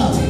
자.